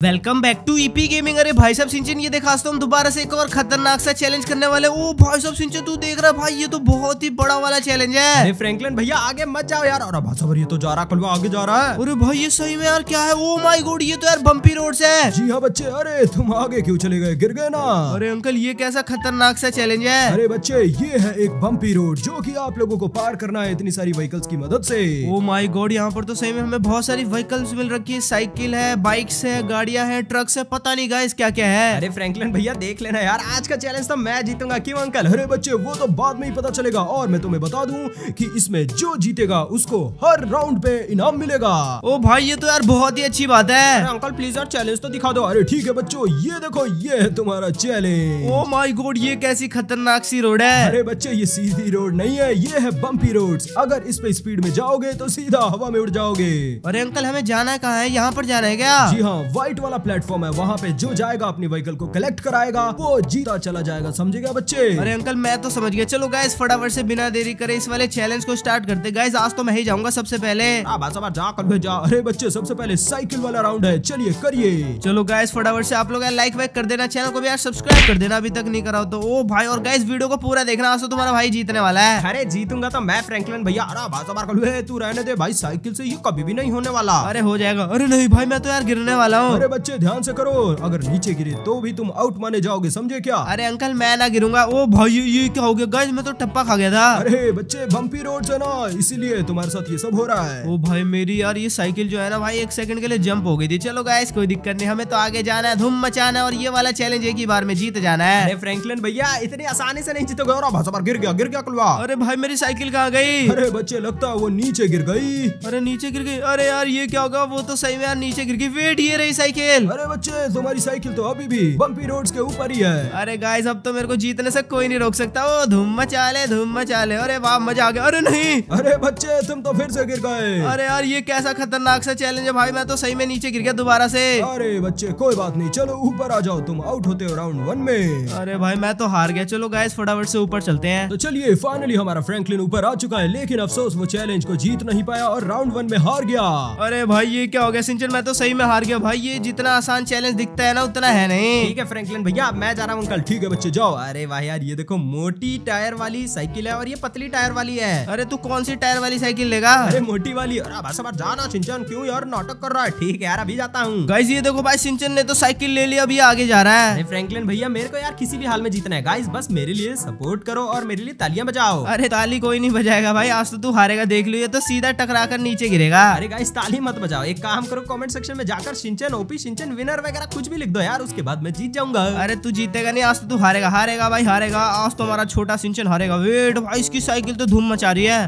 Welcome back to EP gaming अरे भाई साहब सिंचन ये देखा तो हम दोबारा से एक और खतरनाक सा चैलेंज करने वाले ओ भाई साहब सिंचन तू देख रहा भाई ये तो बहुत ही बड़ा वाला चैलेंज है। अरे फ्रैंकलिन भैया आगे मत जाओ यार। अरे भाई साहब ये तो जा रहा कलवा आगे जा रहा है। अरे भाई ये सही में यार क्या है? ओ माई गोड ये तो यार बम्पी रोड से है। जी हाँ बच्चे अरे तुम आगे क्यों चले गए? गिर गए ना। अरे अंकल ये कैसा खतरनाक सा चैलेंज है। अरे बच्चे ये है एक बम्पी रोड जो की आप लोगों को पार करना है इतनी सारी व्हीकल्स की मदद से। ओ माई गोड यहाँ पर तो सही में हमें बहुत सारी व्हीकल्स मिल रखी है। साइकिल है बाइक्स है गाड़ियाँ है ट्रक्स है पता नहीं गाइस क्या क्या है। अरे फ्रैंकलिन भैया देख लेना यार आज का चैलेंज तो मैं जीतूँगा क्यों अंकल अरे बच्चे वो तो बाद में ही पता चलेगा और मैं तुम्हें बता दूँ कि इसमें जो जीतेगा उसको हर राउंड पे इनाम मिलेगा। ओ भाई ये तो यार बहुत ही अच्छी बात है। अंकल प्लीज़ यार चैलेंज तो दिखा दो। अरे ठीक है बच्चों ये देखो ये है तुम्हारा चैलेंज ओ माई गोड ये कैसी खतरनाक सी रोड है। अरे बच्चे ये सीधी रोड नहीं है ये है बम्पी रोड अगर इस पे स्पीड में जाओगे तो सीधा हवा में उड़ जाओगे। अरे अंकल हमें जाना कहाँ है? यहाँ पर जाना है क्या? जी हाँ व्हाइट वाला प्लेटफॉर्म है वहाँ पे जो जाएगा अपनी व्हीकल को कलेक्ट कराएगा वो जीता चला जाएगा समझे समझेगा बच्चे? अरे अंकल मैं तो समझ गया। चलो गाइस फटाफट से बिना देरी करे इस वाले चैलेंज को स्टार्ट करते। गाइस आज तो मैं ही जाऊँगा सबसे पहले। जा कर जा। अरे बच्चे सबसे पहले साइकिल वाला राउंड है। चलिए करिए। चलो गाइस फटाफट से आप लोग लाइक वाइक कर देना। चैनल को भी यार सब्सक्राइब कर देना अभी तक नहीं करा तो। ओ भाई और गाइस वीडियो को पूरा देखना। आज तो तुम्हारा भाई जीतने वाला है। अरे जीतूँगा तो मैं फ्रैंकलिन भैया। अरे तू रहने दे भाई साइकिल से ये कभी भी नहीं होने वाला। अरे हो जाएगा। अरे नहीं भाई मैं तो यार गिरने वाला हूँ। अरे बच्चे ध्यान से करो। अगर नीचे गिरे तो भी तुम आउट माने जाओगे समझे क्या? अरे अंकल मैं ना गिरूँगा। ओ भाई ये क्या हो गया? गाइस मैं तो टप्पा खा गया था। अरे बच्चे बम्पी रोड से ना इसीलिए तुम्हारे साथ ये सब हो रहा है। ओ भाई मेरी यार ये साइकिल जो है ना भाई एक सेकंड के लिए जंप हो गई थी। चलो गाइस कोई दिक्कत नहीं हमें तो आगे जाना है धूम मचाना है और ये वाला चैलेंज एक ही बार में जीत जाना है। अरे फ्रैंकलिन भैया इतनी आसानी से नहीं जीतोगे और भाषा गिर गया गिर गया कुलवा। अरे भाई मेरी साइकिल कहाँ गई? अरे बच्चे लगता है वो नीचे गिर गई। अरे नीचे गिर गई। अरे यार ये क्या होगा? वो तो सही में यार नीचे गिर गई। वेट ये रही साइकिल अरे बच्चे तुम्हारी साइकिल तो अभी भी बम्पी रोड के ऊपर ही है। अरे गाइस अब तो मेरे को जीतने से कोई नहीं रोक सकता। वो धूम मचा ले धूम मचा ले अरे वाह मज़ा आ गया। अरे नहीं। अरे बच्चे तुम तो फिर से गिर गए। अरे यार ये कैसा खतरनाक सा चैलेंज है भाई। मैं तो सही में नीचे गिर गया दोबारा से। अरे बच्चे कोई बात नहीं। चलो ऊपर आ जाओ। तुम आउट होते हो राउंड वन में। अरे भाई मैं तो हार गया। चलो गाइस फटाफट से ऊपर चलते हैं। तो चलिए फाइनली हमारा फ्रैंकलिन ऊपर आ चुका है। लेकिन अफसोस वो चैलेंज को जीत नहीं पाया और राउंड वन में हार गया। अरे भाई ये क्या हो गया? सिंचन मैं तो सही में हार गया। भाई ये जितना आसान चैलेंज दिखता है ना उतना है नहीं। ठीक है फ्रैंकलिन भैया मैं जा रहा हूँ अंकल। ठीक है बच्चे जाओ। अरे वाह यार ये देखो मोटी टायर वाली साइकिल है और ये पतली टायर वाली है। अरे तू कौन सी टायर वाली साइकिल लेगा? अरे मोटी वाली। अरे जाना सिंचन। क्यों यार नाटक कर रहा है? ठीक है यार अभी जाता हूँ। गाइस ये देखो भाई सिंचन ने तो साइकिल ले लिया अभी आगे जा रहा है। फ्रैंकलिन भैया मेरे को यार किसी भी हाल में जीतना है। गाइस बस मेरे लिए सपोर्ट करो और मेरे लिए तालियाँ बजाओ। अरे ताली कोई नहीं बजाएगा भाई। आज तो तू हारेगा देख लो ये तो सीधा टकरा कर नीचे गिरेगा। अरे गाइस ताली मत बजाओ। एक काम करो कमेंट सेक्शन में जाकर सिंचन ओपी सिंचन विनर वगैरह कुछ भी लिख दो यार उसके बाद मैं जीत जाऊँगा। अरे तू जीतेगा नहीं आज तो तू हारेगा हारेगा भाई हारेगा। आज तो हमारा छोटा सिंचन हारेगा। वेट भाई इसकी साइकिल तो धूम मचा रही है।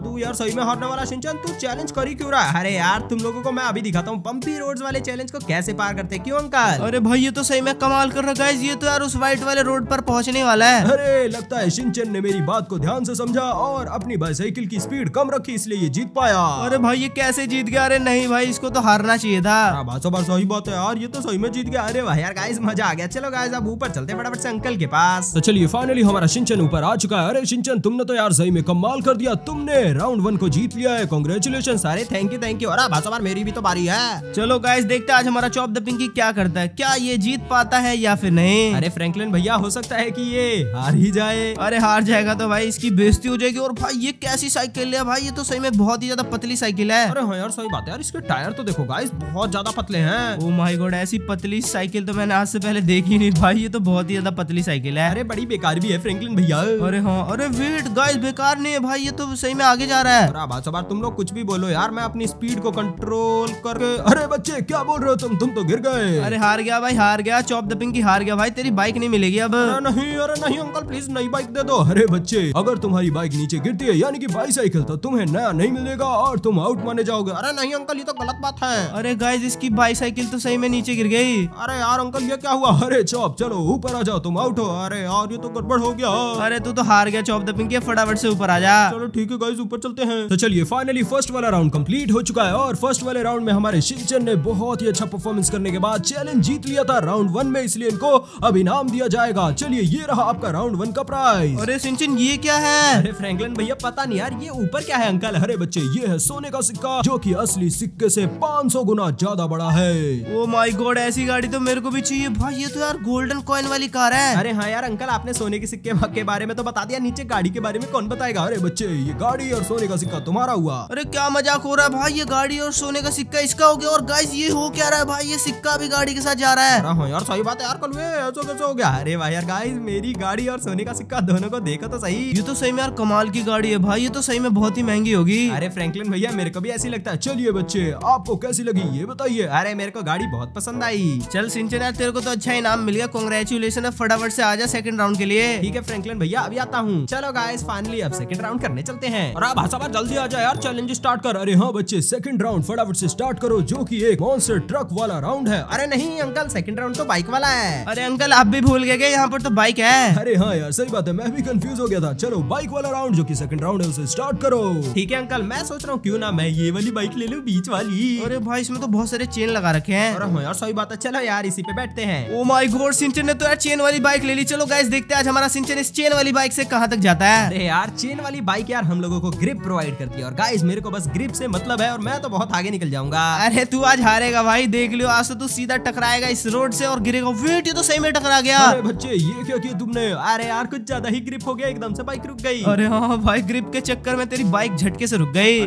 तू यार सही में हारने वाला सिंचन तू चैलेंज करी क्यों रहा है? अरे यार तुम लोगों को मैं अभी दिखाता हूँ पंपी रोड वाले चैलेंज को कैसे पार करते क्यों अंकल? अरे भाई ये तो सही में कमाल कर रखा है ये तो यार उस व्हाइट वाले रोड पर पहुँचने वाला है। अरे लगता है सिंचन ने मेरी बात को ध्यान से समझा और अपनी बाइसाइकिल की स्पीड कम रखी इसलिए ये जीत पाया। अरे भाई ये कैसे जीत गया? अरे नहीं भाई इसको तो हारना चाहिए था। बार सही बात है यार ये तो सही में जीत गया। अरे भाई यार गाइस मज़ा आ गया। चलो गाइस अब ऊपर चलते फटाफट से अंकल के पास। तो चलिए फाइनली हमारा सिंचन ऊपर आ चुका है। अरे सिंचन तुमने तो यार सही में कमाल कर दिया। तुमने राउंड वन को जीत लिया है। कॉन्ग्रेचुलेशन सारे थैंक यू थैंक यू और बार मेरी भी तो बारी है। चलो गाइस देखते आज हमारा चॉप द पिंकी क्या करता है। क्या ये जीत पाता है या फिर नहीं? अरे फ्रैंकलिन भैया हो सकता है की ये हार ही जाए। अरे हार जाएगा तो भाई इसकी बेइज्जती हो जाएगी। और भाई ये कैसी साइकिल है भाई? ये तो सही में बहुत ही ज़्यादा पतली साइकिल है। अरे हाँ यार सही बात है यार इसके टायर तो देखो गाइस बहुत ज़्यादा पतले हैं। ओ माय गॉड ऐसी पतली साइकिल तो मैंने आज से पहले देखी नहीं। भाई ये तो बहुत ही ज़्यादा पतली साइकिल है। अरे बड़ी बेकार भी है फ्रैंकलिन भैया। अरे हाँ अरे वेट गाइस बेकार नहीं है भाई ये तो सही में आगे जा रहा है। अरे बार तुम लोग कुछ भी बोलो यार मैं अपनी स्पीड को कंट्रोल करके अरे बच्चे क्या बोल रहे हो तुम? तुम तो गिर गए। अरे हार गया भाई हार गया चॉप द पिंकी हार गया। भाई तेरी बाइक नहीं मिलेगी अब। नहीं अरे नहीं अंकल प्लीज़ नई बाइक दे दो। अरे बच्चे अगर तुम्हारी बाइक नीचे गिरती है यानी कि बाईसाइकिल तो तुम्हें नया नहीं मिलेगा और तुम आउट माने जाओगे। अरे नहीं अंकल ये तो गलत बात है। अरे गाइस इसकी बाईसाइकिल तो सही में नीचे गिर गई। अरे यार अंकल ये क्या हुआ? अरे चौप चलो ऊपर आ जाओ तुम आउट हो। अरे यार ये तो गड़बड़ हो गया। अरे तू तो हार गया चौप द फटाफट से ऊपर आ जा। चलो ठीक है गाइस ऊपर चलते हैं। तो चलिए फाइनली फ़र्स्ट वाला राउंड कंप्लीट हो चुका है और फ़र्स्ट वाले राउंड में हमारे शिवचंद ने बहुत ही अच्छा परफॉर्मेंस करने के बाद चैलेंज जीत लिया था राउंड वन में इसलिए इनको अब इनाम दिया जाएगा। चलिए ये रहा आपका राउंड वन का प्राइस अरे सिंचन ये क्या है? अरे फ्रैंकलिन भैया पता नहीं यार ये ऊपर क्या है अंकल? अरे बच्चे ये है सोने का सिक्का जो कि असली सिक्के से 500 गुना ज़्यादा बड़ा है। है ओ माय गॉड ऐसी गाड़ी तो मेरे को भी चाहिए। भाई ये तो यार गोल्डन कॉइन वाली कार है। अरे हाँ यार अंकल आपने सोने के सिक्के के बारे में तो बता दिया। नीचे गाड़ी के बारे में कौन बताएगा? अरे बच्चे ये गाड़ी और सोने का सिक्का तुम्हारा हुआ। अरे क्या मज़ाक हो रहा है भाई? ये गाड़ी और सोने का सिक्का इसका हो गया। और गाइस ये हो क्या रहा है भाई? ये सिक्का भी गाड़ी के साथ जा रहा है। अरे हाँ यार सही बात है यार कल ऐसा कैसे हो गया? अरे भाई यार गाइस मेरी गाड़ी और सोने का सिक्का दोनों को देखो तो सही। ये तो सही में यार कमाल की गाड़ी है भाई। ये तो सही में बहुत ही महँगी होगी। अरे फ्रैंकलिन भैया मेरे को भी ऐसी लगता है। चलिए बच्चे आपको कैसी लगी ये बताइए। अरे मेरे को गाड़ी बहुत पसंद आई। चल सिंचन यार तेरे को तो अच्छा इनाम मिल गया। कॉन्ग्रेचुलेशन है फटाफट से आजा सेकंड राउंड के लिए। ठीक है फ्रैंकलिन भैया अभी आता हूँ। चलो गाइस फाइनली अब सेकंड राउंड करने चलते हैं। और अब भाषा जल्दी आ जाए यार चैलेंज स्टार्ट कर। अरे हाँ बच्चे सेकंड राउंड फटाफट से स्टार्ट करो जो की एक मॉन्स्टर ट्रक वाला राउंड है। अरे नहीं अंकल सेकंड राउंड तो बाइक वाला है। अरे अंकल आप भी भूल गए यहाँ पर तो बाइक है। अरे हाँ यार सही बात है मैं भी कंफ्यूज हो गया था। चलो बाइक वाला राउंड जो की सेकंड राउंड है उसे स्टार्ट करो। ठीक है अंकल मैं सोच रहा हूँ क्यों ना मैं ये वाली बाइक ले लू बीच वाली। अरे भाई इसमें तो बहुत सारे चेन लगा रखे हैं। और हाँ यार सही बात है। चलो यार इसी पे बैठते हैं। ओ माय गॉड सिंचन ने तो यार चेन वाली बाइक ले ली। चलो गाइस देखते हैं आज हमारा सिंचन इस चेन वाली बाइक से कहाँ तक जाता है। अरे यार चेन वाली बाइक यार हम लोगों को ग्रिप प्रोवाइड करती है। और गाइस मेरे को बस ग्रिप से मतलब है और मैं तो बहुत आगे निकल जाऊँगा। अरे तू आज हारेगा भाई देख लियो आज तो तू सीधा टकराएगा इस रोड से और गिरेगा। वेट ये तो सही में टकरा गया। अरे बच्चे ये क्या किया तुमने? अरे यार कुछ ज़्यादा ही ग्रिप हो गया एकदम से बाइक रुक गई। अरे हाँ भाई ग्रिप के चक्कर में तेरी बाइक झटके से रुक गई।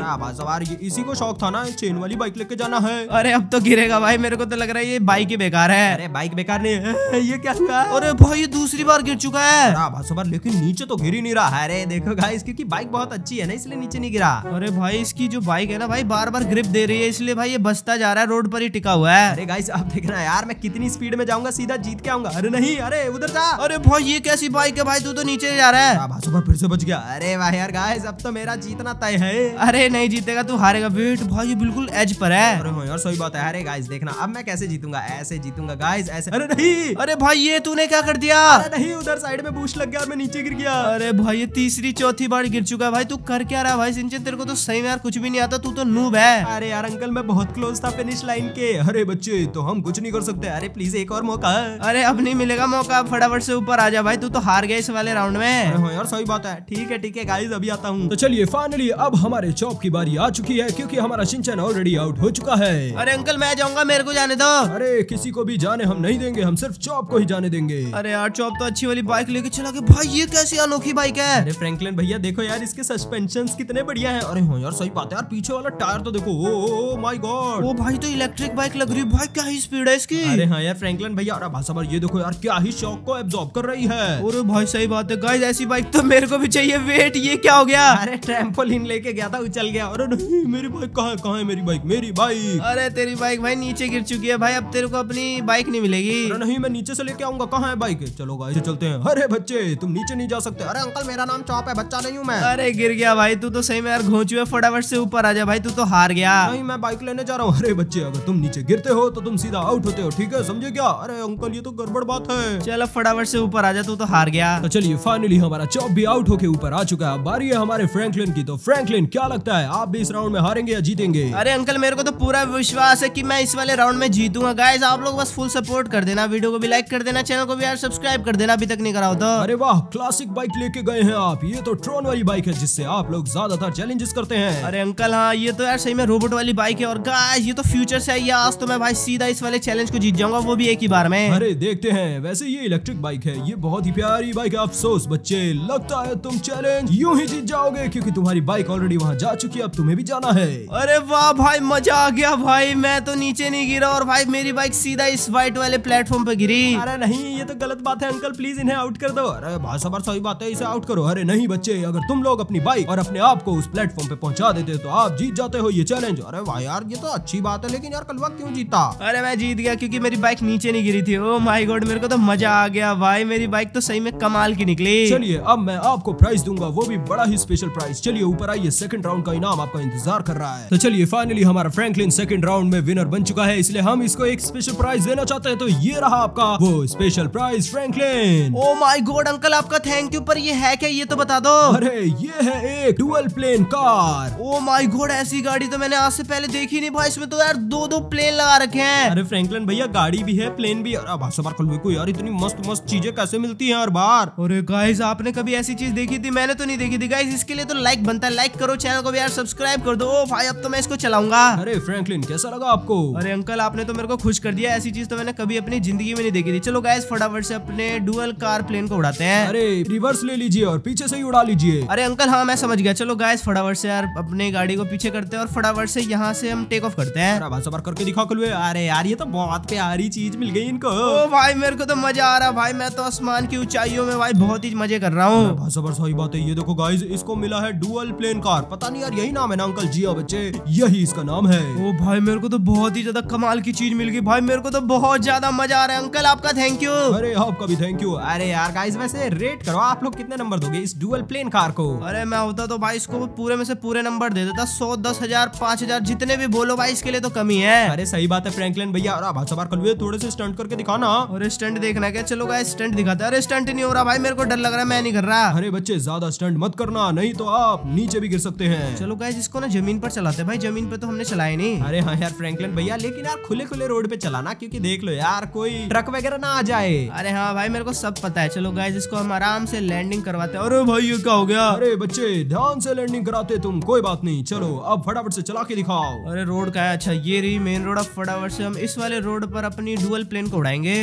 इसी को शौक था ना चेन वाली बाइक लेके जाना है। अरे अब तो गिरेगा भाई मेरे को तो लग रहा है ये बाइक ही बेकार है। अरे बाइक बेकार नहीं ये क्या हुआ? अरे भाई ये दूसरी बार गिर चुका है। सवार लेकिन नीचे तो गिर ही नहीं रहा। अरे देखो गाइस क्योंकि बाइक बहुत अच्छी है ना इसलिए नीचे नहीं गिरा। अरे भाई इसकी जो बाइक है ना भाई बार बार ग्रिप दे रही है इसलिए भाई ये बसता जा रहा है रोड पर ही टिका हुआ है। अरे गाइस आप देख रहे हैं यार मैं कितनी स्पीड में जाऊँगा सीधा जीत के आऊँगा। अरे नहीं अरे उधर जा। अरे भाई ये कैसी बाइक है भाई? तू तो नीचे जा रहा है। भाई फिर से बच गया। अरे भाई यार गाइस अब तो मेरा जीतना तय है। अरे नहीं जीतेगा तू हारेगा। वेट भाई ये बिल्कुल एज पर है। अरे हाँ यार सही बात है। अरे गाइस देखना। अब मैं कैसे जीतूँगा? ऐसे जीतूँगा गाइस ऐसे। अरे नहीं। अरे भाई ये तूने क्या कर दिया? अरे नहीं उधर साइड में बूस्ट लग गया और मैं नीचे गिर गया। अरे भाई ये तीसरी चौथी बार गिर चुका है। भाई तू कर क्या रहा? भाई सिंचन तेरे को तो सही में यार कुछ भी नहीं आता तू तो नूब है। अरे यार अंकल मैं बहुत क्लोज था फिनिश लाइन के। अरे बच्चे तो हम कुछ नहीं कर सकते। अरे प्लीज़ एक और मौका अरे अब नहीं मिलेगा मौका फटाफट से ऊपर आ जा। भाई तू तो हार गया इस वाले राउंड में। हाँ यार सही बात है। ठीक है ठीक है गाइज़ अभी आता हूँ। तो चलिए फाइनली अब हमारे चौप की बारी आ चुकी है क्योंकि हमारा सिंचन ऑलरेडी आउट हो चुका है। अरे अंकल मैं जाऊँगा मेरे को जाने दो। अरे किसी को भी जाने हम नहीं देंगे हम सिर्फ़ चौप को ही जाने देंगे। अरे यार चौप तो अच्छी वाली बाइक लेके चला गया। भाई ये कैसी अनोखी बाइक है? अरे फ्रैंकलिन भैया देखो यार इसके सस्पेंशन कितने बढ़िया है। अरे हाँ यार सही बात है यार पीछे वाला टायर तो देखो। ओ माय गॉड वो भाई तो इलेक्ट्रिक बाइक लग रही है। भाई क्या ही स्पीड है इसकी। अरे हाँ यार फ्रैंकलिन भैया और भाषा ये देखो यार क्या ही शॉक को एब्जॉर्ब कर रही है। अरे भाई सही बात है। गाइस ऐसी बाइक तो मेरे को भी चाहिए। वेट ये क्या हो गया? अरे ट्रैम्पोलिन लेके गया था उछल गया। अरे नहीं मेरी बाइक कहाँ है? कहाँ है मेरी बाइक मेरी बाइक अरे तेरी बाइक भाई नीचे गिर चुकी है भाई अब तेरे को अपनी बाइक नहीं मिलेगी। अरे नहीं मैं नीचे से लेके आऊँगा। कहाँ है बाइक चलो गाइस चलते हैं। अरे बच्चे तुम नीचे नहीं जा सकते। अरे अंकल मेरा नाम चौप है बच्चा नहीं हूँ मैं। अरे गिर गया भाई तू तो सही में यार घोंचू है फटाफट से ऊपर आ जा भाई तू तो हार गया। नहीं मैं बाइक लेने जा रहा हूँ। अरे बच्चे अगर तुम नीचे गिरते हो तो तुम सीधा आउट होते हो ठीक है? समझे क्या? अरे अंकल ये तो गड़बड़ बात है। चलो फटाफट से ऊपर आ जा तू तो हार गया। तो चलिए फाइनली हमारा चौप भी आउट होके ऊपर आ चुका है। बारी है हमारे फ्रैंकलिन की। तो फ्रैंकलिन क्या लगता है? आप भी इस राउंड में हारेंगे या जीतेंगे? अरे अंकल मेरे को तो पूरा विश्वास है कि मैं इस वाले राउंड में जीतूँगा। गाइस आप लोग बस फुल सपोर्ट कर देना। वीडियो को भी लाइक कर देना चैनल को भी यार सब्सक्राइब कर देना। अभी तक नहीं कराओ तो। अरे वाह क्लासिक बाइक लेके गए हैं आप। ये तो ट्रोन वाली बाइक है जिससे आप लोग ज़्यादातर चैलेंजेस करते हैं। अरे अंकल हाँ ये तो यार सही में रोबोट वाली बाइक है। और गाइस ये तो फ्यूचर से आई है। आज तो मैं भाई सीधा इस वाले चैलेंज को जीत जाऊँगा वो भी एक ही बार में। अरे देखते हैं वैसे ये इलेक्ट्रिक बाइक है। ये बहुत ही प्यारी बाइक है अफसोस बच्चे। लगता है तुम चैलेंज यूँ ही जीत जाओगे क्योंकि तुम्हारी बाइक ऑलरेडी वहाँ जा चुकी है अब तुम्हें भी जाना है। अरे वाह भाई मज़ा आ गया भाई। मैं तो नीचे नहीं गिरा और भाई मेरी बाइक सीधा इस व्हाइट वाले प्लेटफॉर्म पे गिरी। अरे नहीं ये तो गलत बात है अंकल प्लीज़ इन्हें आउट कर दो। अरे भाषा पर सही बात है इसे आउट करो। अरे नहीं बच्चे अगर तुम लोग अपनी बाइक और अपने आप को उस प्लेटफॉर्म पे पहुँचा देते तो आप जीत जाते हो ये चैलेंज अरे भाई यार ये तो अच्छी बात है लेकिन यार कलवा क्यों जीता? अरे मैं जीत गया क्योंकि मेरी बाइक नीचे नहीं गिरी थी। ओ माय गॉड मेरे को तो मज़ा आ गया। भाई मेरी बाइक तो सही में कमाल की निकली। चलिए अब मैं आपको प्राइस दूँगा वो भी बड़ा ही स्पेशल प्राइज चलिए ऊपर आइए सेकंड राउंड का इनाम आपका इंतज़ार कर रहा है। तो चलिए फाइनली हमारा फ्रैंकलिन सेकंड राउंड में विनर बन चुका है इसलिए हम इसको एक स्पेशल प्राइज देना चाहते हैं। तो ये रहा आपका वो special prize Franklin oh my god uncle आपका थैंक यू पर ये है क्या? ये तो बता दो। अरे ये है एक dual plane car oh my god ऐसी गाड़ी तो मैंने आज से पहले देखी नहीं भाई इसमें तो यार दो दो प्लेन लगा रखे हैं। अरे फ्रैंकलिन भैया गाड़ी भी है प्लेन भी और को यार इतनी मस्त मस्त चीज़ें कैसे मिलती है हर बार? अरे गाइस आपने कभी ऐसी चीज़ देखी थी? मैंने तो नहीं देखी थी। गाइज़ इसके लिए तो लाइक बनता है लाइक करो चैनल को भी यार सब्सक्राइब कर दो। ओ भाई अब तो मैं इसको चलाऊँगा। अरे फ्रैंकलिन कैसा लगा आपको? अरे अंकल आपने तो मेरे को खुश कर दिया। ऐसी चीज़ तो मैंने कभी अपनी ज़िंदगी में नहीं देखी थी। चलो गैस फटाफट से अपने डुअल कार प्लेन को उड़ाते हैं। अरे रिवर्स ले लीजिए और पीछे से ही उड़ा लीजिए। अरे अंकल हाँ मैं समझ गया। चलो गैस फटाफट से यार अपने गाड़ी को पीछे करते हैं और फटाफट से यहाँ से हम टेक ऑफ़ करते हैं। सबर करके दिखा कलवे अरे यार ये तो बहुत प्यारी चीज़ मिल गई इनको। ओ भाई मेरे को तो मज़ा आ रहा। है भाई मैं तो आसमान की ऊंचाइयों में भाई बहुत ही मज़े कर रहा हूँ। सबर सही बात है। ये देखो गाइस इसको मिला है डुअल प्लेन कार पता नहीं यार यही नाम है ना अंकल? जी बच्चे यही इसका नाम है। ओ भाई मेरे को तो बहुत ही ज़्यादा कमाल की चीज़ मिल गई। भाई मेरे को तो बहुत ज़्यादा मज़ा आ रहा है। अंकल आपका थैंक यू अरे आपका भी थैंक यू अरे यार गाइस वैसे रेट करो। आप लोग कितने नंबर दोगे इस डुअल प्लेन कार को? अरे मैं होता तो भाई इसको पूरे में से पूरे नंबर दे देता। सौ दस हज़ार पाँच हज़ार जितने भी बोलो भाई इसके लिए तो कमी है। अरे सही बात है फ्रैंकलिन भैया। और सबर कलवे थोड़े से स्टंट करके दिखाना। और स्टंट देखना क्या? चलो गाइस स्टंट दिखाते अरे स्टंट नहीं हो रहा भाई मेरे को डर लग रहा है मैं नहीं कर रहा। अरे बच्चे ज़्यादा स्टंट मत करना नहीं तो आप नीचे भी गिर सकते हैं। चलो गाइस इसको ना ज़मीन पर चलाते भाई ज़मीन पर तो हमने चलाए नहीं। अरे हाँ यार फ्रैंकलिन भैया लेकिन यार खुले खुले रोड पे चलाना क्योंकि देख लो यार कोई ट्रक वगैरह ना आ जाए। अरे हाँ भाई मेरे को सब पता है। चलो गाइस इसको हम आराम से लैंडिंग करवाते हैं। अरे भाई ये क्या हो गया? अरे बच्चे ध्यान से लैंडिंग कराते तुम कोई बात नहीं। चलो अब फटाफट से चला के दिखाओ। अरे रोड का है। अच्छा ये रही मेन रोड अब फटाफट से हम इस वाले रोड पर अपनी डुअल प्लेन को उड़ाएँगे।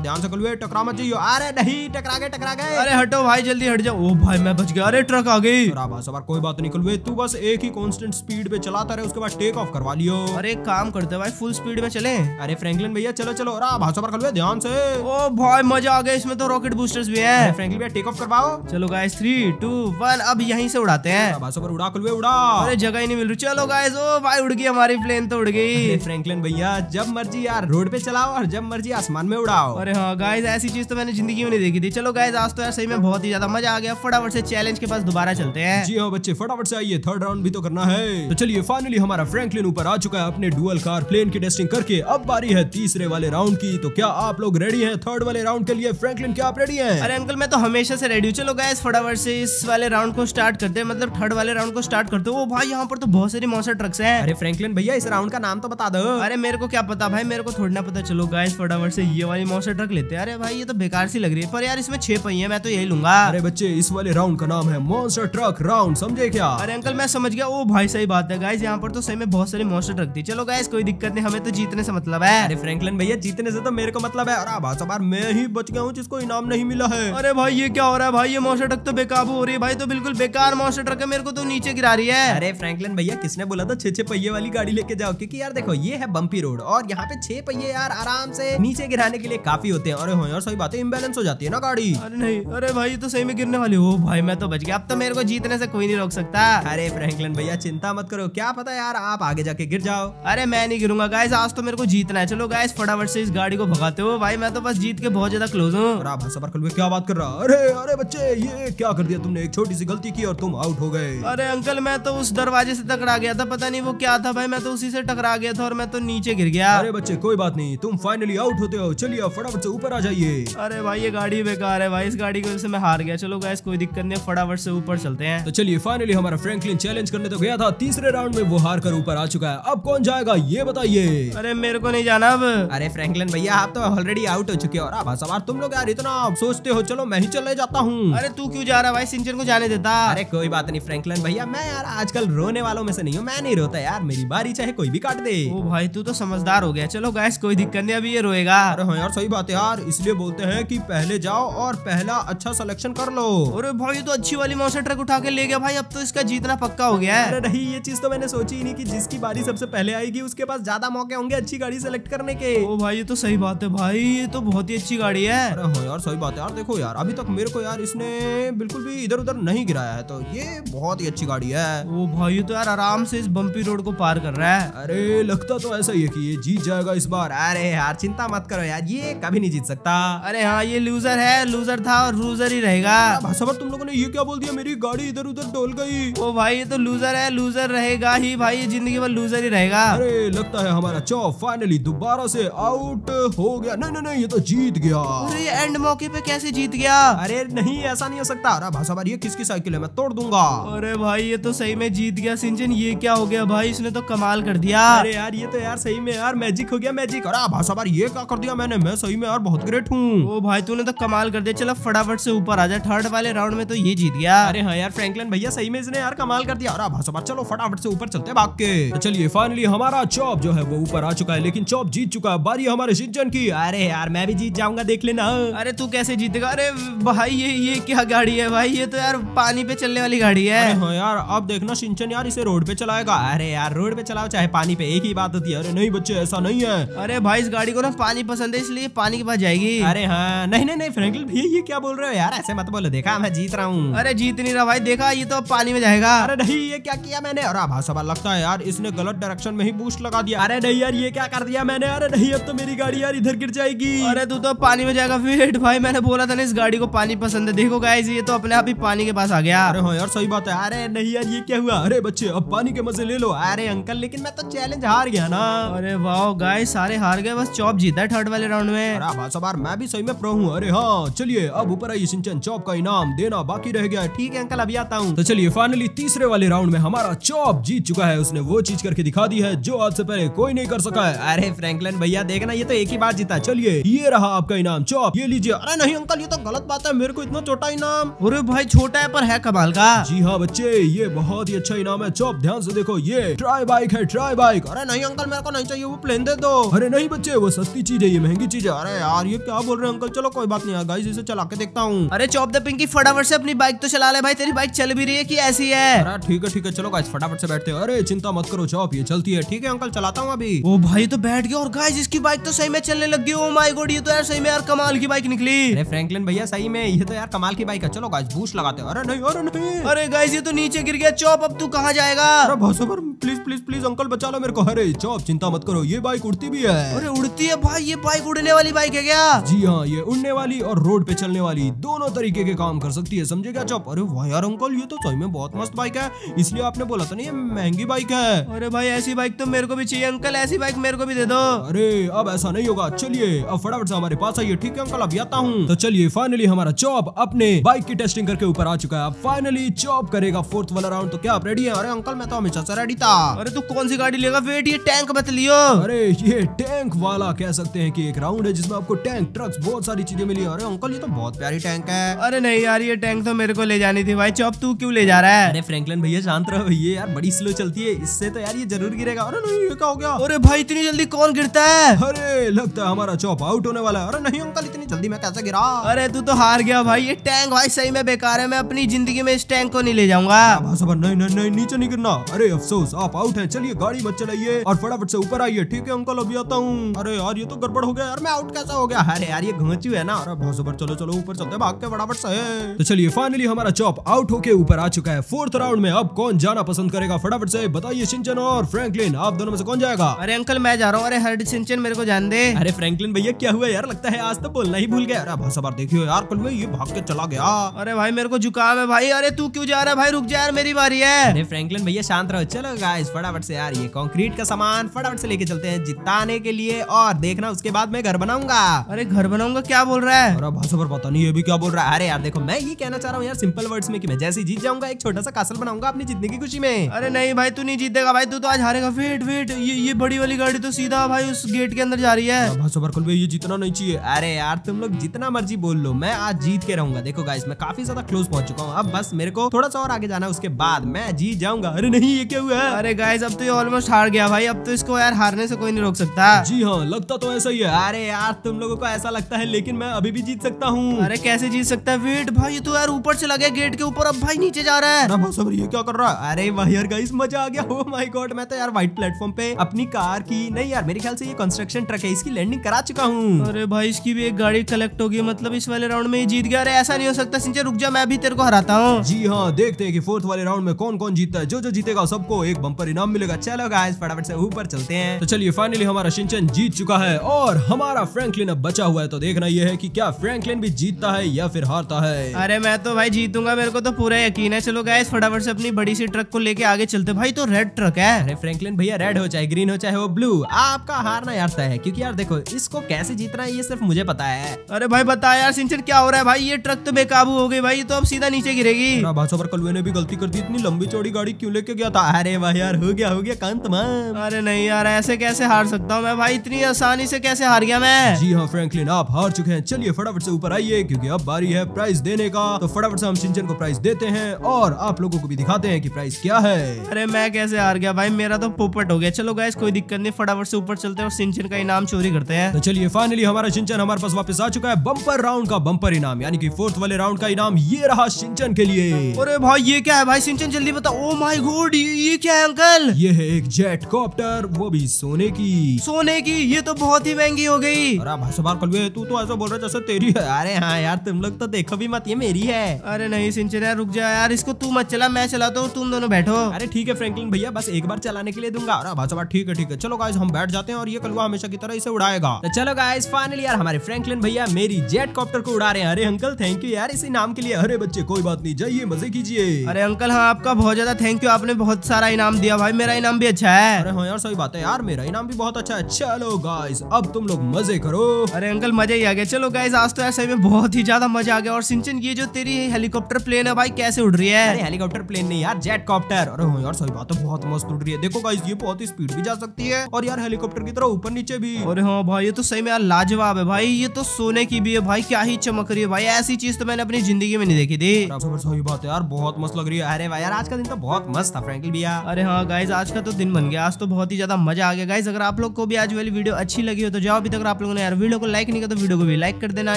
ध्यान से कलवे टकरा मत जाइयो। अरे नहीं टकरा गए टकरा गए। अरे हटो भाई जल्दी हट जाओ। ओ भाई मैं बच गया। अरे ट्रक आ गई। कोई बात नहीं कलवे तू बस एक ही कांस्टेंट स्पीड पे चलाता रहे उसके बाद टेक ऑफ़ करवा लियो। अरे काम करते हैं भाई फुल स्पीड में चले। अरे फ्रैंकलिन भैया चलो चलो। अरे भाई सबर कलवे ध्यान से। ओ भाई मज़ा आ गया। इसमें तो रॉकेट बूस्टर्स भी है। फ्रैंकलिन भैया टेक ऑफ़ करवाओ। चलो गाइस थ्री टू वन अब यहीं से उड़ाते हैं। भाई सबर उड़ा कलवे उड़ा। अरे जगह ही नहीं मिल रही। चलो गाइस ओ भाई उड़ गई हमारी प्लेन तो उड़ गई। फ्रैंकलिन भैया जब मर्ज़ी यार रोड पे चलाओ और जब मर्ज़ी आसमान में उड़ाओ। अरे हाँ गाइस ऐसी चीज़ तो मैंने ज़िंदगी में नहीं देखी थी। चलो गाइस आज तो यार सही में बहुत ही ज़्यादा मज़ा आ गया। फटाफट से चैलेंज के पास दोबारा चलते हैं। जी हाँ बच्चे फटाफट से आइए। थर्ड राउंड भी तो करना है। तो चलिए फाइनली हमारा फ्रैंकलिन ऊपर आ चुका है अपने डुअल कार प्लेन की टेस्टिंग करके अब बारी है तीसरे वाले राउंड की। तो क्या आप लोग रेडी हैं थर्ड वाले राउंड के लिए? फ्रैंकलिन क्या आप रेडी हैं? अरे अंकल मैं तो हमेशा से रेडी हूँ। चलो गाइस फटाफट से इस वाले राउंड को स्टार्ट करते हैं। मतलब थर्ड वाले राउंड को स्टार्ट करते हो। भाई यहाँ पर तो बहुत सारी मौसर ट्रक्स हैं। अरे फ्रैंकलिन भैया इस राउंड का नाम तो बता दो। अरे मेरे को क्या पता भाई मेरे को थोड़ी ना पता। चलो गाइस फटाफट से ये वाली मौसर ट्रक लेते हैं। अरे भाई ये तो बेकार सी लग रही है। पर यार इसमें छह पहिए मैं तो यही लूँगा। अरे बच्चे इस वाले राउंड का नाम है मॉन्स्टर ट्रक राउंड समझे क्या? अरे अंकल मैं समझ गया। ओ भाई सही बात है। गाइस यहाँ पर तो सही में बहुत सारी मॉन्स्टर ट्रक थी। चलो गाइस कोई दिक्कत नहीं हमें तो जीतने से मतलब है। अरे फ्रैंकलिन भैया जीतने से तो मेरे को मतलब है। और अब बार मैं ही बच गया हूँ जिसको इनाम नहीं मिला है। अरे भाई ये क्या हो रहा है भाई? ये ट्रक तो बेकाबू हो रही है भाई तो बिल्कुल बेकार मॉन्स्टर ट्रक है। मेरे को तो नीचे गिरा रही है। अरे फ्रैंकलिन भैया किसने बोला था छह छह पहिए वाली गाड़ी लेके जाओ? क्योंकि यार देखो ये है बम्पी रोड और यहाँ पे छह पहिए यार आराम से नीचे गिराने के लिए काफ़ी होते हैं। अरे हो यार सही बात है इम्बेलेंस हो जाती है ना गाड़ी। अरे नहीं अरे भाई तो सही में गिरने वाली हो। भाई मैं तो बच गया। अब तो मेरे को जीतने से कोई नहीं रोक सकता। अरे फ्रैंकलिन भैया चिंता मत करो। क्या पता यार आप आगे जाके गिर जाओ। अरे मैं नहीं गिरूँगा गाइस आज तो मेरे को जीतना है। चलो गाइस फटाफट से इस गाड़ी को भगाते हो। भाई मैं तो बस जीत के बहुत ज़्यादा क्लोज हूँ। क्या बात कर रहा अरे अरे बच्चे ये क्या कर दिया तुमने? एक छोटी सी गलती की और तुम आउट हो गए। अरे अंकल मैं तो उस दरवाजे से टकरा गया था। पता नहीं वो क्या था भाई मैं तो उसी से टकरा गया था और मैं तो नीचे गिर गया। अरे बच्चे कोई बात नहीं। तुम फाइनली आउट होते हो। चलिए फटाफट से ऊपर आ जाइए। अरे भाई ये गाड़ी बेकार है भाई। इस गाड़ी की वजह से मैं हार गया। चलो गाइस कोई दिक्कत नहीं फटाफट से ऊपर चलते हैं। तो चलिए फाइनली हमारा फ्रैंकलिन चैलेंज करने तो गया था। तीसरे राउंड में वो हार कर ऊपर आ चुका है। अब कौन जाएगा ये बताइए अरे मेरे को नहीं जाना अब। अरे फ्रैंकलिन भैया आप तो ऑलरेडी आउट हो चुके हो और सवार तुम लोग यार इतना सोचते हो चलो मैं ही चले जाता हूँ। अरे तू क्यों जा रहा भाई? सिंचन को जाने देता। अरे कोई बात नहीं फ्रैंकलिन भैया मैं यार आजकल रोने वालों में से नहीं हूँ मैं नहीं रोता यार मेरी बारी चाहे कोई भी काट दे। ओ भाई तू तो समझदार हो गया। चलो गैस कोई दिक्कत नहीं अभी ये रोएगा। अरे हाँ यार सही बात है यार इसलिए बोलते हैं कि पहले जाओ और पहला अच्छा सिलेक्शन कर लो। अरे भाई तो अच्छी वाली मौसम ट्रक उठा के ले गया भाई अब तो इसका जीतना पक्का हो गया है। अरे नहीं ये चीज़ तो मैंने सोची ही नहीं की जिसकी बारी सबसे पहले आएगी उसके पास ज़्यादा मौके होंगे अच्छी गाड़ी सेलेक्ट करने के। ओ भाई ये तो सही बात है भाई ये तो बहुत ही अच्छी गाड़ी है। अरे हाँ यार सही बात है यार देखो यार अभी तक मेरे को यार इसने बिल्कुल भी इधर उधर नहीं गिराया है तो ये बहुत ही अच्छी गाड़ी है। ओ भाई ये तो यार आराम से इस बम्पी रोड को पार कर रहा है। अरे लगता तो ऐसा ही है कि ये जीत जाएगा इस बार। अरे यार चिंता मत करो यार ये कभी नहीं जीत सकता। अरे हाँ ये लूजर है लूजर था और लूजर ही रहेगा। भाषा तुम लोगों ने ये क्या बोल दिया? मेरी गाड़ी इधर उधर डोल गई। ओ भाई ये तो लूजर है लूजर रहेगा ही भाई ज़िंदगी भर लूजर ही रहेगा। अरे लगता है हमारा चौ फाइनली दोबारा से आउट हो गया। नहीं नहीं नहीं ये तो जीत गया। अरे ये एंड मौके पे कैसे जीत गया? अरे नहीं ऐसा नहीं हो सकता। अरे भाषा ये किसकी साइकिल है? मैं तोड़ दूँगा। अरे भाई ये तो सही में जीत गया सिंचन। ये क्या हो गया भाई? इसने तो कमाल कर दिया। अरे यार ये तो यार सही में यार मैजिक हो गया मैजिक अरे भाषा ये क्या कर दिया मैंने? मैं सही में यार बहुत ग्रेट हूँ। ओ भाई तूने तो कमाल कर दिया। चलो फटाफट से ऊपर आ जाए थर्ड वाले राउंड में तो ये जीत गया। अरे हाँ यार फ्रैंकलिन भैया सही में इसने यार कमाल कर दिया। अरे भाषा चलो फटाफट से ऊपर चलते भाग के। तो चलिए फाइनली हमारा चॉप जो जो है वो ऊपर आ चुका है लेकिन चौप जीत चुका है। बारी हमारे शिनचन की। अरे यार मैं भी जीत जाऊँगा देख लेना। अरे तू कैसे जीतेगा? अरे भाई ये ये क्या गाड़ी है भाई? ये तो यार पानी पे चलने वाली गाड़ी है। हाँ यार अब देखना सिंचन यार इसे रोड पे चलाएगा। अरे यार रोड पे चलाओ चाहे पानी पे एक ही बात होती है। अरे नहीं बच्चे ऐसा नहीं है। अरे भाई इस गाड़ी को ना पानी पसंद है इसलिए पानी के पास जाएगी। अरे हाँ नहीं नहीं नहीं फ्रैंकलिन भैया ये क्या बोल रहे हो यार? ऐसे मत बोलो देखा मैं जीत रहा हूँ। अरे जीत नहीं रहा भाई देखा ये तो पानी में जाएगा। अरे नहीं ये क्या किया मैंने? अरे भाई सवाल लगता है यार इसने गलत डायरेक्शन में ही बूस्ट लगा दिया। अरे नहीं यार ये क्या कर दिया मैंने? अरे नहीं अब तो मेरी गाड़ी यार इधर गिर जाएगी। अरे तू तो पानी में जाएगा फिर भाई मैंने बोला था ना इस गाड़ी को पानी पसंद है। देखो गाइस ये तो अपने आप ही पानी के पास आ गया। अरे हाँ यार सही बात है। अरे नहीं यार ये क्या हुआ? अरे बच्चे अब पानी के मज़े ले लो। अरे अंकल लेकिन मैं तो चैलेंज हार गया ना। अरे वाह गाय सारे हार गए बस चौप जीता है थर्ड वाले राउंड में। सवार मैं भी सही में प्रो हूँ। अरे हाँ चलिए अब ऊपर आइए सिंचन चॉप का इनाम देना बाकी रह गया ठीक है अंकल अभी आता हूँ। तो चलिए फाइनली तीसरे वाले राउंड में हमारा चौप जीत चुका है। उसने वो चीज़ करके दिखा दी है जो आज से पहले कोई नहीं कर सका है। अरे फ्रैंकलिन भैया देखना ये तो एक ही बार जीता। चलिए ये रहा आपका इनाम। चौप ये लीजिए। अरे नहीं अंकल ये तो गलत बात है। मेरे को इतना छोटा इनाम। अरे भाई छोटा है पर है कमाल का। जी हाँ बच्चे ये बहुत ही अच्छा इनाम है। चौप ध्यान से देखो ये ट्राई बाइक है ट्राई बाइक। अरे नहीं अंकल मेरे को नहीं चाहिए वो प्लेन दे दो। अरे नहीं बच्चे वो सस्ती चीज़ है ये महँगी चीज़ है। अरे यार ये क्या बोल रहे हैं अंकल? चलो कोई बात नहीं गाइस इसे चला के देखता हूँ। अरे चौप द पिंकी फटाफट से अपनी बाइक तो चला ले। भाई तेरी बाइक चल भी रही है कि ऐसी है? ठीक है ठीक है चलो गाइस फटाफट से बैठते हैं। अरे चिंता मत करो चौप ये चलती है। ठीक है अंकल चलाता हूँ अभी। ओ भाई तो बैठ गया। और गाइस इसकी बाइक तो सही में चलने लग गई। ओ माय गॉड ये तो यार सही में यार कमाल की बाइक निकली। अरे फ्रैंकलिन भैया सही में ये तो यार कमाल की बाइक है। चलो गाइस बूस्ट लगाते अरे नहीं अरे नहीं। अरे गाइस ये तो नीचे गिर गया। चॉप अब तू कहाँ जाएगा? अरे पर प्लीज़ प्लीज़ प्लीज़ अंकल बचा लो मेरे को। अरे चॉप चिंता मत करो ये बाइक उड़ती भी है। अरे उड़ती है भाई ये बाइक उड़ने वाली बाइक है क्या? जी हाँ ये उड़ने वाली और रोड पे चलने वाली दोनों तरीके के काम कर सकती है। समझे क्या चॉप? अरे वाह यार अंकल ये तो सही में बहुत मस्त बाइक है। इसलिए आपने बोला था ना ये महँगी बाइक है। अरे भाई ऐसी बाइक तो मेरे को भी चाहिए अंकल ऐसी बाइक मेरे को भी दे दो। अरे अब ऐसा नहीं होगा। चलिए अब फटाफट से हमारे पास आइए ठीक है अंकल? अभी आता हूँ। तो चलिए फाइनली हमारा चॉप अपने बाइक की टेस्टिंग करके ऊपर आ चुका है। अब फाइनली चॉप करेगा फोर्थ वाला राउंड तो क्या आप रेडी है? अरे अंकल मैं तो हमेशा से रेडी था। अरे तू कौन सी गाड़ी लेगा? वेट ये टैंक मत लियो। अरे ये टैंक वाला कह सकते हैं की एक राउंड है जिसमें आपको टैंक ट्रक्स बहुत सारी चीज़ें मिली। अरे अंकल ये तो बहुत प्यारी टैंक है। अरे नहीं यार ये टैंक तो मेरे को ले जानी थी भाई। चॉप तू क्यों ले जा रहा है? अरे फ्रैंकलिन भैया शांत रहो। ये यार बड़ी स्लो चलती है। इससे तो यार ये ज़रूर गिरेगा। अरे नहीं ये क्या हो गया। अरे भाई इतनी जल्दी कौन गिरता है? अरे लगता है हमारा चौप आउट होने वाला है। अरे नहीं अंकल इतनी जल्दी मैं कैसे गिरा? अरे तू तो हार गया भाई। ये टैंक भाई सही में बेकार है। मैं अपनी ज़िंदगी में इस टैंक को नहीं ले जाऊँगा। नहीं नहीं नहीं नीचे नहीं गिरना। अरे अफसोस आप आउट हैं। चलिए गाड़ी मत चलाइए और फटाफट से ऊपर आइए। ठीक है अंकल अभी आता हूँ। अरे यार ये तो गड़बड़ हो गया यार। मैं आउट कैसा हो गया? अरे यार ये घोंचू है ना। अरे भाषा चलो चलो ऊपर चलते भाग के फटाफट से। तो चलिए फाइनली हमारा चॉप आउट होके ऊपर आ चुका है। फोर्थ राउंड में अब कौन जाना पसंद करेगा? फटाफट से बताइए सिंचन और फ्रैंकलिन आप दोनों में से कौन जाएगा। अरे अंकल मैं जा रहा हूँ। अरे हर सिंचन मेरे को जान दे। अरे फ्रैंकलिन भैया क्या हुआ यार? लगता है आज तो बोलना ही भूल गया। अरे भाषा बार देखियो यार कल ये भाग के चला गया। अरे भाई मेरे को जुकाम है भाई। अरे तू क्यों जा रहा है भाई? रुक जा यार मेरी बारी है। अरे फ्रैंकलिन भैया शांत रहो। चलो गाइस फटाफट से यार ये कंक्रीट का सामान फटाफट से लेके चलते हैं जिताने के लिए और देखना उसके बाद मैं घर बनाऊँगा। अरे घर बनाऊँगा? क्या बोल रहा है? अरे भाषा पर पता नहीं ये भी क्या बोल रहा है। अरे यार देखो मैं ये कहना चाह रहा हूँ यार सिंपल वर्ड्स में कि मैं जैसे जीत जाऊँगा एक छोटा सा कासल बनाऊँगा अपनी जीतने की खुशी में। अरे नहीं भाई तू नहीं जीतेगा भाई। तू तो आज हारेगा। वेट वेट ये ये बड़ी वाली गाड़ी तो सीधा भाई उस गेट के अंदर जा रही है। कुल ये जीतना नहीं चाहिए। अरे यार तुम लोग जितना मर्ज़ी बोल लो मैं आज जीत के रहूँगा। देखो गाइस मैं काफ़ी ज़्यादा क्लोज पहुँच चुका हूँ। अब बस मेरे को थोड़ा सा और आगे जाना है उसके बाद मैं जीत जाऊँगा। अरे नहीं ये क्या हुआ है? अरे गाइस अब तो ये ऑलमोस्ट हार गया भाई। अब तो इसको यार हारने से कोई नहीं रोक सकता। जी हाँ लगता तो ऐसा ही है। अरे यार तुम लोगों को ऐसा लगता है लेकिन मैं अभी भी जीत सकता हूँ। अरे कैसे जीत सकता है? वेट भाई ये तो यार ऊपर चला गया गेट के ऊपर। अब भाई नीचे जा रहा है। भाई ये क्या कर रहा है? अरे वाह यार गाइस मज़ा आ गया। ओ माय गॉड मैं तो यार व्हाइट प्लेटफॉर्म पे अपनी कार की। नहीं यार मेरे ख्याल से ये कंस्ट्रक्शन ट्रक है इसकी लैंडिंग करा चुका हूँ। अरे भाई इसकी भी एक गाड़ी कलेक्ट होगी मतलब इस वाले राउंड में जीत गया। अरे ऐसा नहीं हो सकता सिंचे रुक जा मैं भी तेरे को हराता हूँ। जी हाँ देखते हैं कि फोर्थ वाले राउंड में कौन कौन जीतता है। जो जो जीतेगा सबको एक बम्पर इनाम मिलेगा। चलो गाइस फटाफट से ऊपर चलते हैं। तो चलिए फाइनली हमारा सिंचन जीत चुका है और हमारा फ्रैंकलिन अब बचा हुआ है। तो देखना यह है कि क्या फ्रैंकलिन भी जीतता है या फिर हारता है। अरे मैं तो भाई जीतूँगा मेरे को तो पूरा यकीन है। चलो गाइस फटाफट से अपनी बड़ी सी ट्रक को लेके आगे चलते भाई तो रेड ट्रक है। अरे फ्रैंकलिन भैया रेड हो चाहे ग्रीन हो चाहे वो ब्लू आपका हारना यार तय है क्योंकि यार देखो इसको कैसे जीतना है ये सिर्फ़ मुझे पता है। अरे भाई बता यार सिंचन क्या हो रहा है भाई? ये ट्रक तो बेकाबू हो गई भाई तो अब सीधा नीचे गिरेगी। भाषा पर कलवे ने भी गलती कर दी इतनी लंबी चौड़ी गाड़ी क्यों लेके गया था? अरे वाह यार हो गया हो गया तमाम अरे नहीं यार ऐसे कैसे हार सकता हूँ मैं भाई? इतनी आसानी से कैसे हार गया मैं? जी हाँ फ्रैंकलिन आप हार चुके हैं। चलिए फटाफट से ऊपर आइए क्योंकि अब बारी है प्राइस देने का। तो फटाफट से हम सिंचन को प्राइस देते हैं और आप लोगों को भी दिखाते हैं कि प्राइस क्या है। अरे मैं कैसे हार गया भाई? मेरा तो पोपट हो गया। चलो गैस कोई दिक्कत नहीं फटाफट से ऊपर चलते हैं और सिंचन का इनाम चोरी करते हैं। तो चलिए फाइनली हमारा सिंचन हमारे पास वापस आ चुका है। बम्पर राउंड का बम्पर इनाम यानी कि फोर्थ वाले राउंड का इनाम ये रहा सिंचन के लिए। अरे भाई ये क्या है भाई? सिंचन जल्दी बता ओ माय गॉड ये क्या है अंकल ये है एक जेट कॉप्टर वो भी सोने की। सोने की? ये तो बहुत ही महँगी हो गई। अरे भाई सवार कलवे तू तो ऐसा बोल रहा जैसे तेरी है। अरे हाँ यार तुम लोग तो देखो भी मत ये मेरी है। अरे नहीं सिंचन यार रुक जा यार इसको तू मत चला मैं चलाता हूँ तुम दोनों बैठो। अरे ठीक है फ्रैंकलिन भैया बस एक बार चलाने के लिए दूँगा। भाई ठीक है ठीक है। चलो गाइस हम बैठ जाते हैं और ये कलवा हमेशा की तरह इसे उड़ाएगा। तो चलो गाइस फाइनली यार हमारे फ्रैंकलिन भैया मेरी जेट कॉप्टर को उड़ा रहे हैं। अरे अंकल थैंक यू यार इस इनाम के लिए। अरे बच्चे कोई बात नहीं जाइए मज़े कीजिए। अरे अंकल हाँ आपका बहुत ज़्यादा थैंक यू आपने बहुत सारा इनाम दिया भाई मेरा इनाम भी अच्छा है। अरे हाँ यार सही बात है यार मेरा इनाम भी बहुत अच्छा है। चलो गाइस अब तुम लोग मज़े करो। अरे अंकल मज़ा ही आ गया चलो गाइस आज तो ऐसे में बहुत ही ज़्यादा मज़ा आ गया। और सिंचन ये जो तेरी हेलीकॉप्टर प्लेन है भाई कैसे उड़ रही है? हेलीकॉप्टर प्लेन नहीं यार जेट कॉप्टर अरे हाँ यार सही बात है बहुत मस्त उड़ रही है। देखो गाइस ये बहुत ही स्पीड भी जा सकती है और यार हेलीकॉप्टर की तरह ऊपर नीचे भी। अरे हाँ भाई ये तो सही में यार लाजवाब है भाई ये तो सोने की भी है भाई क्या ही चमक रही है भाई ऐसी चीज़ तो मैंने अपनी ज़िंदगी में नहीं देखी थी। सही बात है यार बहुत मस्त लग रही है। अरे भाई यार आज का दिन तो बहुत मस्त था फ्रैंकल भैया अरे हाँ गाइज़ आज का तो दिन बन गया आज तो बहुत ही ज़्यादा मज़ा आ गया। गाइज़ अगर आप लोग को भी आज वाली वीडियो अच्छी लगी हो तो जाओ अभी तक आप लोगों ने यार वीडियो को लाइक नहीं किया तो वीडियो को भी लाइक कर देना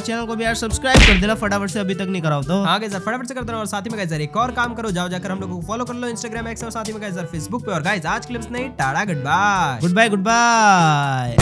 चैनल को भी यार सब्सक्राइब कर देना फटाफट से अभी तक नहीं कराओ तो। हाँ सर फटाफट से कर देना और साथ ही में गाइस एक और काम करो जाओ जाकर हम लोग को फॉलो कर लो इंस्टाग्राम एक्स और साथ ही में गाइस फेसबुक पे। और गाइस आज क्लिप्स नहीं tata good bye good bye good bye